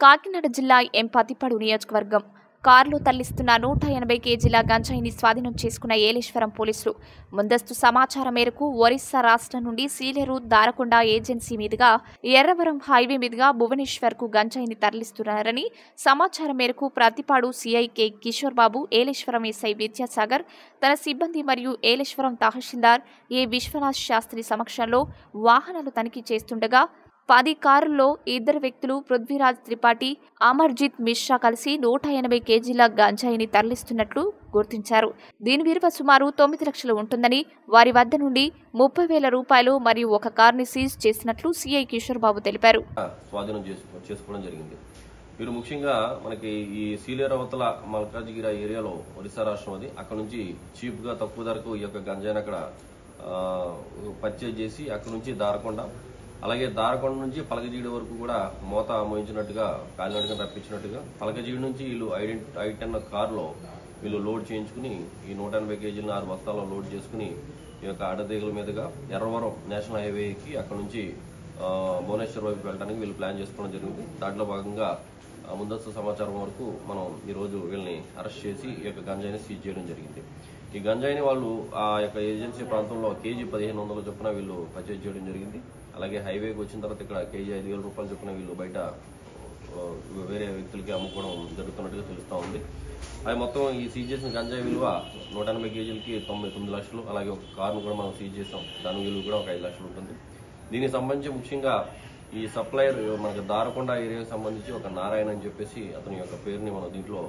కాకినాడ జిల్లా ఎం పతిపాడు నియోజకవర్గం. కారులో తరలిస్తున్న నూట ఎనభై కేజీల గంజాయిని స్వాధీనం చేసుకున్న ఏలేశ్వరం పోలీసులు. ముందస్తు సమాచారం మేరకు ఒరిస్సా రాష్ట్రం నుండి సీలేరు దారకొండ ఏజెన్సీ మీదుగా ఎర్రవరం హైవే మీదుగా భువనేశ్వర్కు గంజాయిని తరలిస్తున్నారని సమాచారం మేరకు ప్రతిపాడు సీఐకే కిషోర్ బాబు ఏలేశ్వరం ఎస్ఐ విద్యాసాగర్ తన సిబ్బంది మరియు ఏలేశ్వరం తహసీల్దార్ ఏ విశ్వనాథ్ శాస్త్రి సమక్షంలో వాహనాలు తనిఖీ చేస్తుండగా పది కారుల్లో ఇద్దరు వ్యక్తులు పృథ్వీరాజ్ త్రిపాఠి అమర్జిత్ మిశ్రా కలిసి నూట ఎనభై కేజీల గంజాయిని తరలిస్తున్నట్లు గుర్తించారు. దీని విలువ సుమారు తొమ్మిది లక్షలు ఉంటుందని వారి వద్ద నుండి ముప్పై వేల రూపాయలు మరియు ఒక కార్ని సీజ్ చేసినట్లు సీఐ కిషోర్ బాబు తెలిపారు. స్వాధీనం చేసుకోవడం జరిగింది. వీరు ముఖ్యంగా మనకి ఈ సీలేరవతల మల్కాజిగిర ఏరియాలో ఒరిస్సా రాష్ట్రం అది. అక్కడ నుంచి చీప్గా తక్కువ ధరకు ఈ యొక్క గంజాయిని అక్కడ పర్చేజ్ చేసి అక్కడ నుంచి దారకుండా అలాగే దారకొండ నుంచి పలకజీడి వరకు కూడా మోత మోయించినట్టుగా కాలినట్టుగా రప్పించినట్టుగా పలకజీడి నుంచి వీళ్ళు ఐడెంటి ఐ టెన్ కారులో వీళ్ళు లోడ్ చేయించుకుని ఈ నూట ఎనభై కేజీలను ఆరు బస్తాల్లో లోడ్ చేసుకుని ఈ యొక్క అడదేగుల మీదుగా ఎర్రవరం నేషనల్ హైవేకి అక్కడ నుంచి భువనేశ్వర్ వైపు వెళ్ళడానికి వీళ్ళు ప్లాన్ చేసుకోవడం జరిగింది. దాంట్లో భాగంగా ముందస్తు సమాచారం వరకు మనం ఈరోజు వీళ్ళని అరెస్ట్ చేసి ఈ యొక్క గంజాయిని సీజ్ చేయడం జరిగింది. ఈ గంజాయిని వాళ్ళు ఆ యొక్క ఏజెన్సీ ప్రాంతంలో కేజీ పదిహేను వందల చొప్పున వీళ్ళు పర్చేజ్ చేయడం జరిగింది. అలాగే హైవేకి వచ్చిన తర్వాత ఇక్కడ కేజీ ఐదు వేల రూపాయల చొప్పున వీళ్ళు బయట వేరే వ్యక్తులకి అమ్ముకోవడం జరుగుతున్నట్టుగా తెలుస్తూ ఉంది. అది మొత్తం ఈ సీజ్ చేసిన గంజాయి విలువ నూట ఎనభై కేజీలకి తొంభై తొమ్మిది లక్షలు. అలాగే ఒక కారును కూడా మనం సీజ్ చేసాం. దాని విలువ కూడా ఒక ఐదు లక్షలు ఉంటుంది. దీనికి సంబంధించి ముఖ్యంగా ఈ సప్లయర్ మనకి దారకొండ ఏరియాకి సంబంధించి ఒక నారాయణ అని చెప్పేసి అతని యొక్క పేరుని మనం దీంట్లో